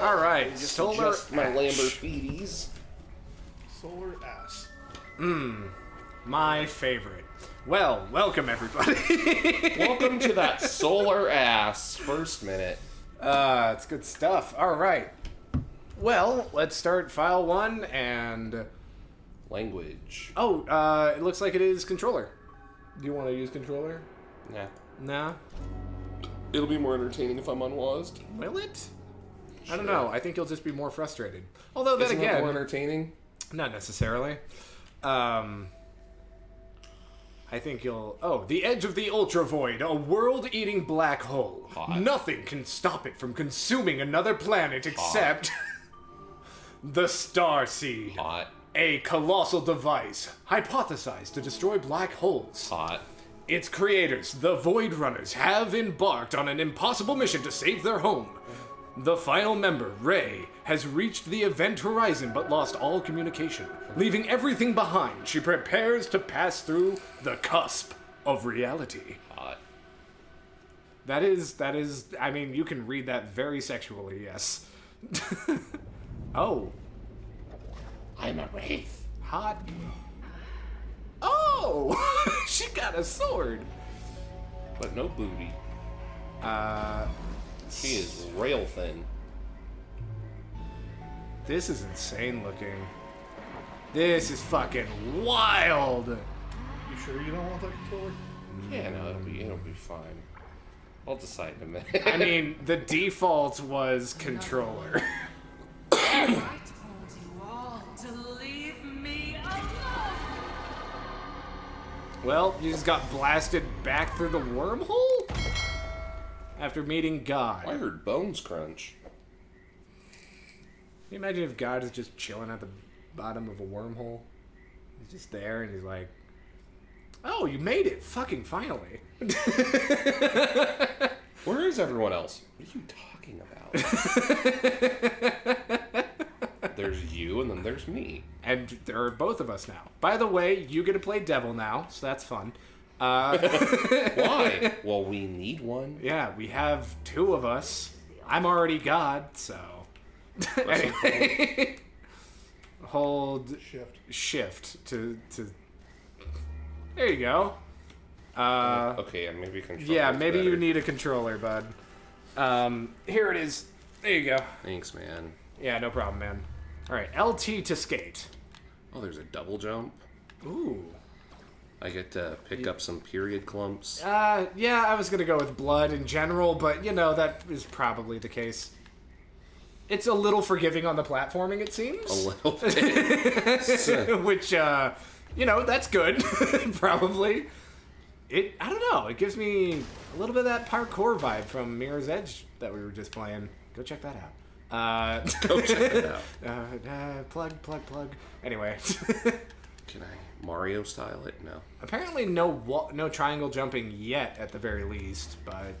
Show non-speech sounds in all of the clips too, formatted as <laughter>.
All right, Just solar adjust my ash. Lamborghinis. Solar ass. Mmm, My favorite. Well, welcome everybody. <laughs> Welcome to that solar ass first minute. uh, it's good stuff. All right. Well, let's start file one and Language. oh, uh, it looks like it is controller. Do you want to use controller? Nah. Nah. It'll be more entertaining if I'm unwazed. Will it? I don't know. I think you'll just be more frustrated. Although then Isn't that again, more entertaining? Not necessarily. Um, I think you'll. Oh, the edge of the Ultra Void, a world eating black hole. Hot. Nothing can stop it from consuming another planet except. <laughs> the Star Seed. Hot. A colossal device hypothesized to destroy black holes. Hot. Its creators, the Void Runners, have embarked on an impossible mission to save their home. The final member, Rei, has reached the event horizon but lost all communication. Leaving everything behind, she prepares to pass through the cusp of reality. Hot. That is, that is, I mean, you can read that very sexually, yes. <laughs> oh, I'm a wraith. hot. <sighs> Oh, <laughs> she got a sword. But no booty. Uh, She is rail thin. This is insane looking. This is fucking wild. You sure you don't want that controller? Yeah, no, it'll be it'll be fine. I'll decide in a minute. I <laughs> mean, the default was controller. <laughs> I told you all to leave me alone. well, you just got blasted back through the wormhole? After meeting God. I heard bones crunch. Can you imagine if God is just chilling at the bottom of a wormhole? He's just there and he's like, Oh, you made it! Fucking finally. <laughs> Where is everyone else? What are you talking about? <laughs> there's you and then there's me. And there are both of us now. By the way, you get to play Devil now, so that's fun. Uh, <laughs> Why? <laughs> well, we need one. yeah, we have two of us. I'm already God, so. <laughs> anyway. Hold Shift. shift to to. There you go. Uh, Okay, yeah, maybe control. yeah, maybe you need a controller, bud. Um, here it is. There you go. Thanks, man. Yeah, no problem, man. All right, LT to skate. Oh, there's a double jump. Ooh. I get to pick up some period clumps. Uh, yeah, I was gonna go with blood in general, but you know that is probably the case. It's a little forgiving on the platforming, it seems. A little bit. <laughs> Which, uh, you know, that's good, <laughs> probably. It, I don't know. It gives me a little bit of that parkour vibe from Mirror's Edge that we were just playing. Go check that out. Uh, Go check it <laughs> out. uh, uh, plug, plug, plug. Anyway, Can I Mario style it? No. apparently no wa- no triangle jumping yet, at the very least. But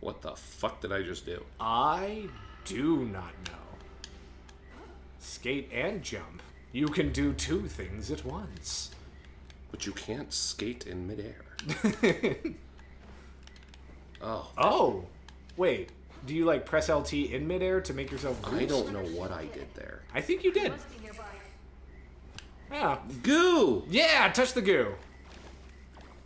What the fuck did I just do? I do not know. Skate and jump. You can do two things at once. But you can't skate in midair. <laughs> oh, Oh, wait. Do you like press LT in midair to make yourself boost? I don't know what I did there. I think you did. Must be nearby. Yeah. Goo! Yeah, touch the goo.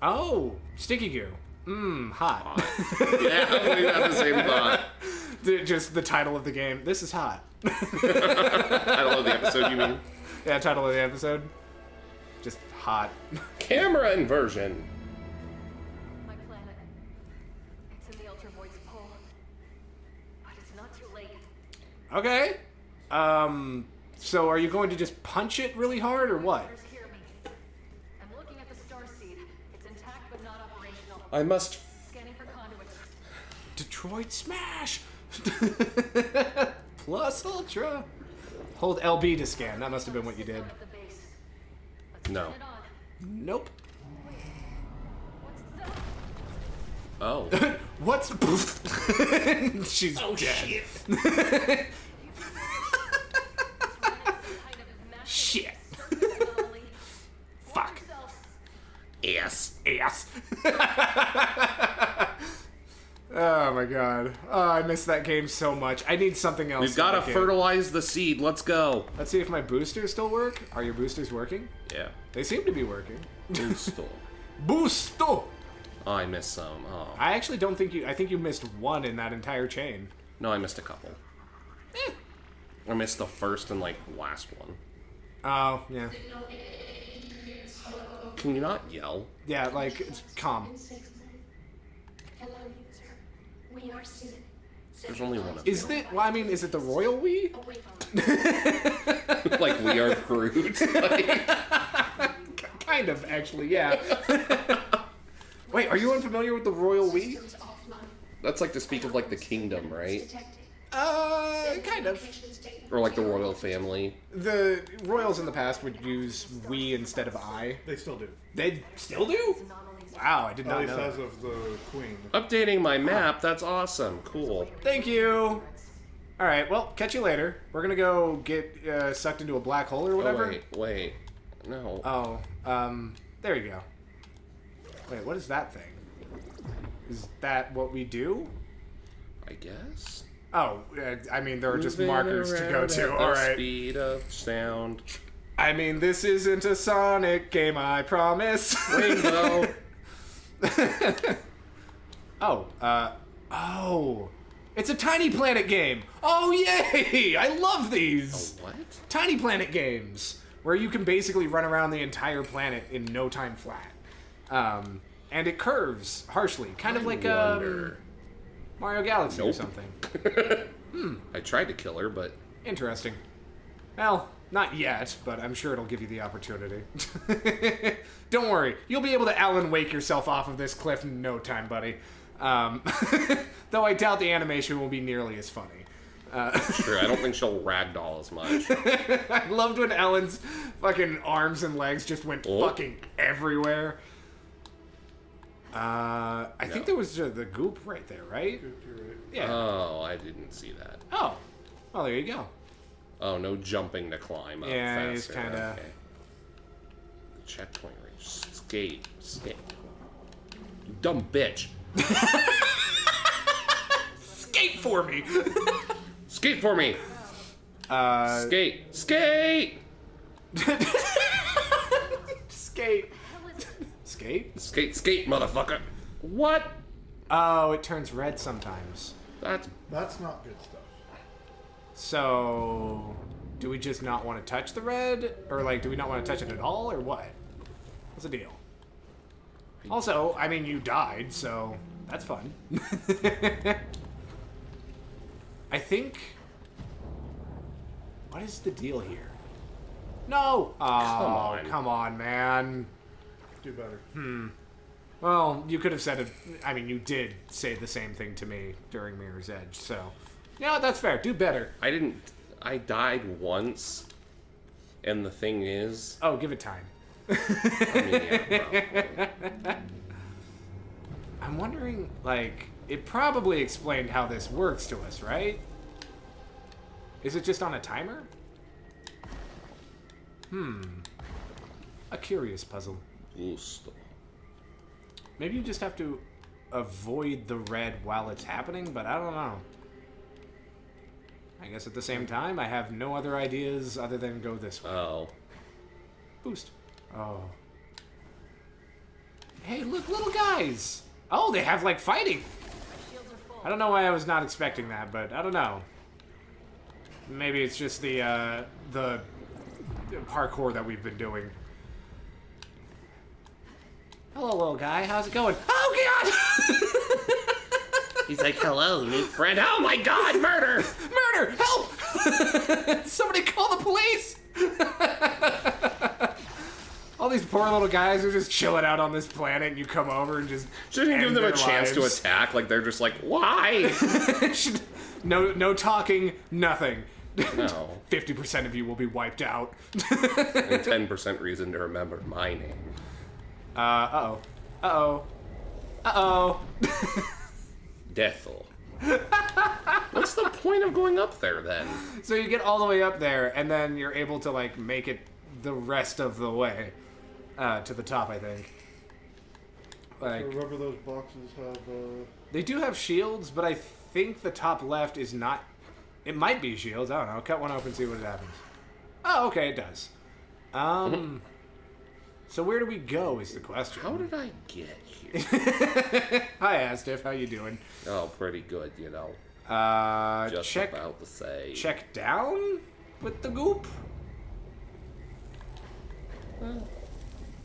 Oh, sticky goo. Mmm, hot. yeah, we got the same thought. <laughs> The- Just the title of the game. This is hot. <laughs> Title of the episode, you mean? Yeah, title of the episode. Just hot. Camera inversion. It's in the Ultra Void's pole. But it's not too late. Okay. Um. So, are you going to just punch it really hard, or what? Others hear me. I'm looking at the star seed. It's intact but not operational. I must. Scanning for conduits. Detroit Smash. <laughs> Plus Ultra. Hold LB to scan. That must have been what you did. At the base. Let's No. turn it on. Nope. Oh. <laughs> What's? <laughs> She's Oh, dead. Kind of massive Shit. anomaly. Fuck. Yourself. Yes. Ass. <laughs> Oh my god. Oh, I miss that game so much. I need something else. We've got to fertilize the seed. Let's go. Let's see if my boosters still work. Are your boosters working? Yeah. They seem to be working. Boosto. <laughs> Boosto! Oh, I missed some. Oh. I actually don't think you. I think you missed one in that entire chain. No, I missed a couple. Eh. I missed the first and like last one. Oh yeah, Can you not yell? yeah. Like it's calm. Hello, user. We are soon. There's only one of Is it? Well, I mean, is it the royal we? Away from you. like we are Groot. <laughs> Like, <laughs> Kind of, actually. Yeah. <laughs> Wait, are you unfamiliar with the royal we? that's like to speak of like the kingdom, right? Detected. Uh, kind of. Or like the royal family. The royals in the past would use we instead of I. They still do. They still do? Wow, I did At not least know. as of the queen. Updating my map. That's awesome. Cool. Thank you. All right, well, catch you later. We're gonna go get uh, sucked into a black hole or Oh, whatever. wait, wait. No. Oh, um, there you go. Wait, what is that thing? Is that what we do? I guess. Oh, I mean, there are just Moving markers to go to. All right. Speed of sound. I mean, this isn't a Sonic game, I promise. Rainbow. <laughs> oh, uh, oh. It's a Tiny Planet game. Oh, yay! I love these. what? Tiny Planet games, where you can basically run around the entire planet in no time flat. Um, and it curves harshly, kind of like Wonder. Mario Galaxy or Nope. something. <laughs> I tried to kill her, but Interesting. Well, not yet, but I'm sure it'll give you the opportunity. <laughs> Don't worry, you'll be able to Alan Wake yourself off of this cliff in no time, buddy. Um, <laughs> though I doubt the animation will be nearly as funny. Uh, sure, I don't think she'll ragdoll as much. I loved when Ellen's fucking arms and legs just went Oh. fucking everywhere. Uh, I think there was uh, the goop right there, right? You're right. Yeah. Oh, I didn't see that. oh, well, there you go. Oh, no jumping to climb up Yeah, faster. he's kinda- Okay. Checkpoint range. Skate. Skate. You dumb bitch. <laughs> Skate for me. Skate for me. uh, Skate. Skate. skate. <laughs> Hell is it? Skate? Skate. Skate, motherfucker. What? Oh, it turns red sometimes. That's That's not good stuff. So, do we just not want to touch the red? Or, like, do we not want to touch it at all? Or what? What's the deal? Also, I mean, you died, so that's fun. <laughs> I think. What is the deal here? No! Oh, on. Come on, man. Do better. Hmm. Well, you could have said it. I mean, you did say the same thing to me during Mirror's Edge, so. Yeah, that's fair. Do better. I didn't. I died once, and the thing is, Oh, give it time. I mean, yeah, probably. <laughs> I'm wondering, like, it probably explained how this works to us, right? Is it just on a timer? Hmm. A curious puzzle. Gusto. Maybe you just have to avoid the red while it's happening, but I don't know. I guess at the same time, I have no other ideas other than go this way. Oh, Boost. Oh. Hey, look, little guys! Oh, they have, like, fighting! My shields are full. I don't know why I was not expecting that, but I don't know. Maybe it's just the uh, the parkour that we've been doing. Hello, little guy. How's it going? Oh God! <laughs> he's like, "Hello, new friend." Oh my God, murder! <laughs> Murder! Help! <laughs> Somebody call the police! All these poor little guys are just chilling out on this planet, and you come over and just Shouldn't give end them a their chance to attack. Like they're just like, "Why?" no, no talking, nothing. no. Fifty percent of you will be wiped out. And ten percent reason to remember my name. Uh, uh-oh. Uh-oh. Uh-oh. <laughs> Deathel. What's the point of going up there then? so you get all the way up there, and then you're able to, like, make it the rest of the way uh, to the top, I think. Like So remember those boxes have uh, they do have shields, but I think the top left is not. It might be shields. I don't know. Cut one open, and see what happens. Oh, okay, it does. Um. So where do we go? Is the question. How did I get here? <laughs> Hi, Astiff. How you doing? oh, pretty good, you know. Uh, Just check about to say. check down with the goop.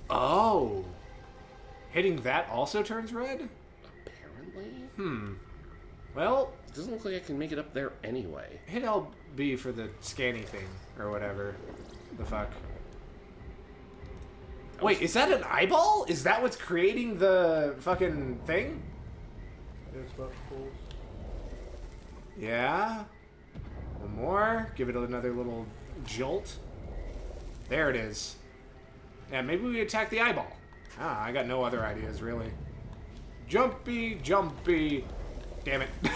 Oh, hitting that also turns red. Apparently. Hmm. Well, It doesn't look like I can make it up there anyway. hit LB for the scanny thing or whatever. The fuck. Wait, is that an eyeball? Is that what's creating the fucking thing? it's about full. Yeah. One more. Give it another little jolt. There it is. Yeah, maybe we attack the eyeball. Ah, I got no other ideas, really. Jumpy, jumpy. Damn it. <laughs>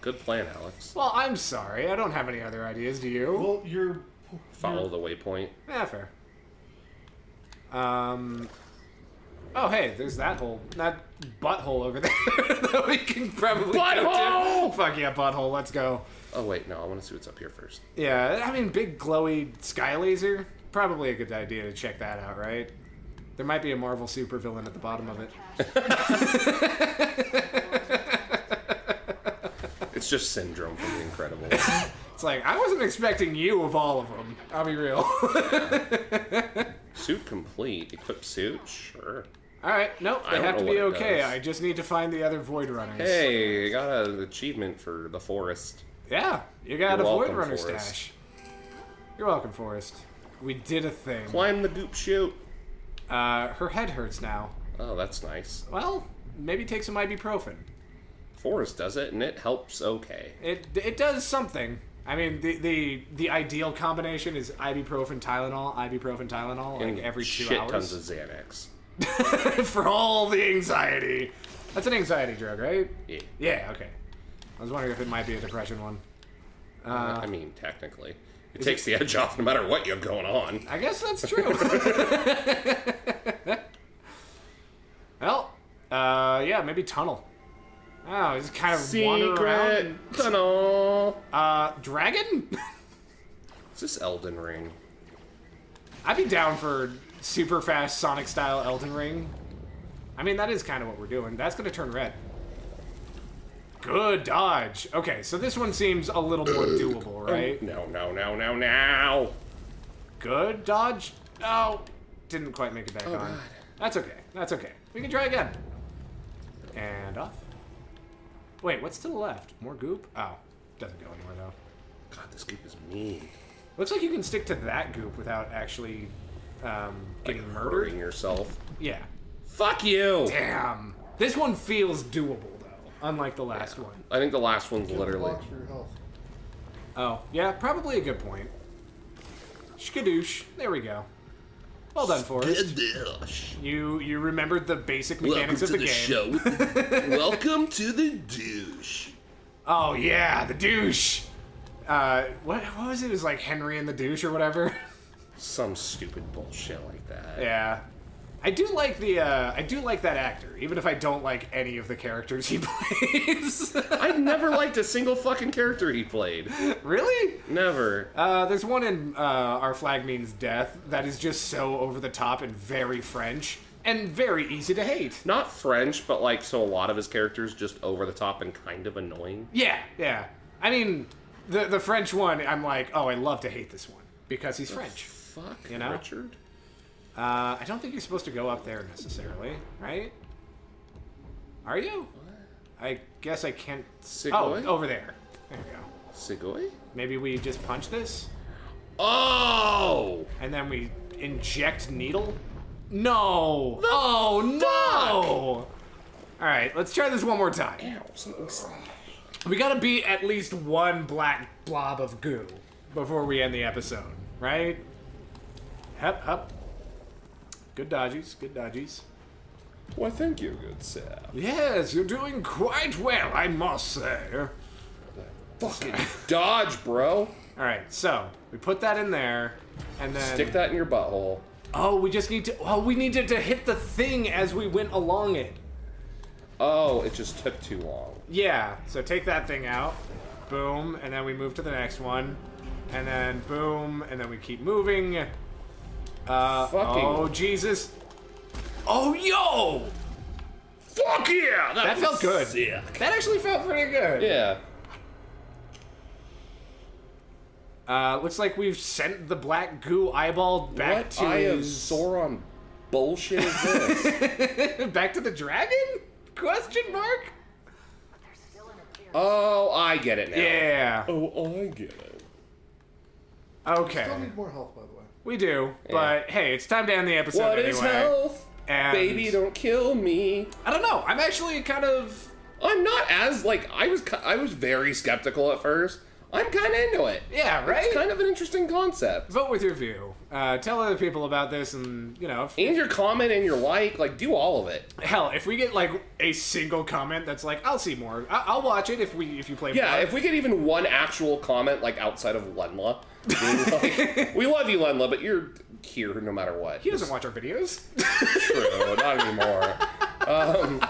Good plan, Alex. well, I'm sorry. I don't have any other ideas, do you? Well, you're. Follow the waypoint. Yeah, fair. Um. Oh, hey, there's that hole. That butthole over <laughs> there that we can probably go Butthole! to. Fuck yeah, butthole. Let's go. Oh wait, no, I want to see what's up here first. Yeah, I mean, big glowy sky laser. Probably a good idea to check that out, right? There might be a Marvel supervillain at the bottom of it. <laughs> It's just Syndrome from The Incredibles. <laughs> It's like I wasn't expecting you of all of them. I'll be real. Suit complete. Equip suit? Sure. all right, nope, I they have to be okay. I just need to find the other Void Runners. Hey, I got an achievement for the forest. Yeah, you got You're a Void Runner Forrest. stash. You're welcome, Forest. We did a thing. Climb the goop chute. Uh, her head hurts now. Oh, that's nice. Well, maybe take some ibuprofen. Forest does it, and it helps okay. It it does something. I mean, the the the ideal combination is ibuprofen, Tylenol, ibuprofen, Tylenol, like And every two shit hours tons of Xanax. <laughs> for all the anxiety. That's an anxiety drug, right? Yeah. Yeah. Okay. I was wondering if it might be a depression one. Uh, I mean, technically. It takes the edge off no matter what you have going on. I guess that's true. <laughs> <laughs> well, uh, yeah, maybe tunnel. Oh, just kind of wander around. Secret tunnel. Uh, dragon? <laughs> Is this Elden Ring? I'd be down for super fast Sonic style Elden Ring. I mean, that is kind of what we're doing. That's gonna turn red. Good dodge. Okay, so this one seems a little more doable, right? No, no, no, no, no. Good dodge. Oh, didn't quite make it back on. God. That's okay. That's okay. We can try again. And off. Wait, what's to the left? More goop? Oh, doesn't go anywhere though. God, this goop is mean. Looks like you can stick to that goop without actually um, getting Like murdered. hurting yourself. Yeah. Fuck you. Damn. This one feels doable though, unlike the last one. I think the last one's literally. blocks your health. Oh, yeah, probably a good point. Skadoosh. There we go. Well done, Forrest. You you remembered the basic mechanics of the, game. show. <laughs> Welcome to the douche. Oh yeah, the douche. Uh, what what was it? It was like Henry and the douche or whatever. <laughs> Some stupid bullshit like that. yeah. I do like the uh, I do like that actor, even if I don't like any of the characters he <laughs> plays. I never liked a single fucking character he played. really? Never. Uh, there's one in uh, Our Flag Means Death that is just so over the top and very French and very easy to hate. Not French, but like so a lot of his characters just over the top and kind of annoying. Yeah, yeah. I mean, the the French one, I'm like, oh, I love to hate this one because he's French. Fuck, You know? Richard. Uh, I don't think you're supposed to go up there necessarily, right? Are you? I guess I can't. Oh, over there. There we go. Segoy? Maybe we just punch this Oh! and then we inject needle. No! oh no! All right, let's try this one more time. We gotta beat at least one black blob of goo before we end the episode, right? Hep, hep. Good dodgies, good dodgies. Why, thank you, good sir. Yes, you're doing quite well, I must say. Fucking dodge, bro. All right, so we put that in there, and then Stick that in your butthole. Oh, we just need to. Oh, we needed to hit the thing as we went along it. Oh, it just took too long. Yeah. So take that thing out. Boom, and then we move to the next one, and then boom, and then we keep moving. Uh, Fucking- Oh Jesus. Oh yo! Fuck yeah! That, That felt good. Sick. That actually felt pretty good. Yeah. Uh, looks like we've sent the black goo eyeball back what to Eye of his- Sauron bullshit is this? <laughs> back to the dragon? Question mark? They're still interfering. oh, I get it now. Yeah. Oh, I get it. Okay. Still need more health, by the way. We do, but hey, it's time to end the episode What anyway. is health? And- Baby, don't kill me. I don't know. I'm actually kind of I'm not as like I was. I was very skeptical at first. I'm kind of into it. yeah, right. It's kind of an interesting concept. Vote with your view. Uh, tell other people about this, and you know, if, And your comment and your like, like do all of it. hell, if we get like a single comment that's like, "I'll see more," I- I'll watch it if we if you play. Yeah, more. if we get even one actual comment like outside of Lenla, like, we love you, Lenla, but you're here no matter what. he doesn't watch our videos. True, not anymore. Um,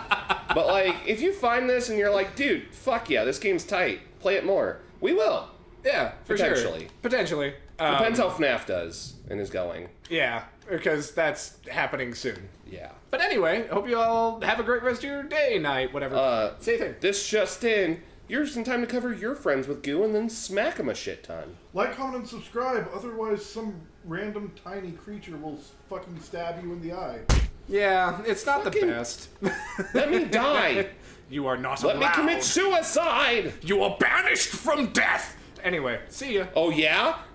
but like, if you find this and you're like, dude, fuck yeah, this game's tight. Play it more. We will. yeah, for Potentially. sure. Potentially. Um, Depends how FNAF does and is going. Yeah, because that's happening soon. Yeah. But anyway, hope you all have a great rest of your day, night, whatever. Uh, Say thing. This just in. You're just in time to cover your friends with goo and then smack them a shit ton. Like, comment, and subscribe. Otherwise, some random tiny creature will fucking stab you in the eye. Yeah, it's not Fucking- the best. <laughs> Let me die. <laughs> you are not Let me commit suicide. You are banished from death. Anyway, see ya. Oh yeah?